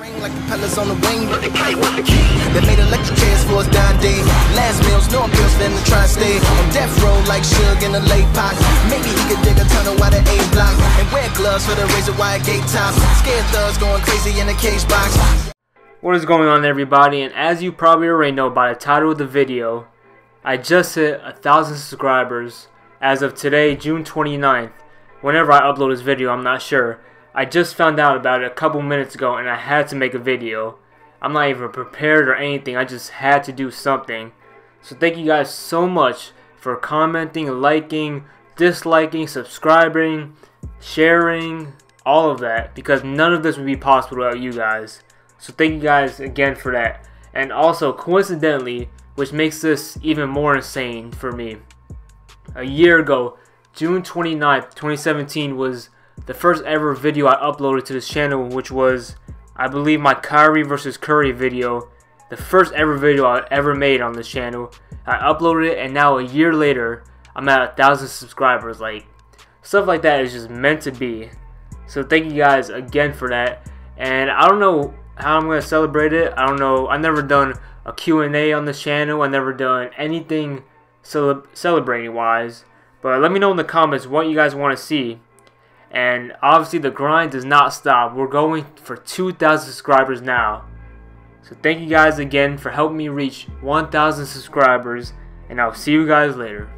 Ring like propellers on the wing. They made electric chairs for us dying day. Last meals, no appeals for him to try and stay on death row like Suge in the late pot. Maybe he could dig a tunnel while the A block and wear gloves for the razor wire gate tops. Scared thugs going crazy in the cage box. What is going on everybody and as you probably already know by the title of the video, I just hit a thousand subscribers as of today June 29th. Whenever I upload this video I'm not sure. I just found out about it a couple minutes ago and I had to make a video. I'm not even prepared or anything, I just had to do something. So thank you guys so much for commenting, liking, disliking, subscribing, sharing, all of that because none of this would be possible without you guys. So thank you guys again for that. And also, coincidentally, which makes this even more insane for me, a year ago, June 29th, 2017 was the first ever video I uploaded to this channel, which was, I believe, my Kyrie versus Curry video. The first ever video I ever made on this channel. I uploaded it, and now a year later, I'm at a thousand subscribers. Like, stuff like that is just meant to be. So thank you guys again for that. And I don't know how I'm gonna celebrate it. I don't know. I never done a Q&A on this channel. I never done anything cele celebrating wise. But let me know in the comments what you guys want to see. And obviously the grind does not stop. We're going for 2,000 subscribers now. So thank you guys again for helping me reach 1,000 subscribers. And I'll see you guys later.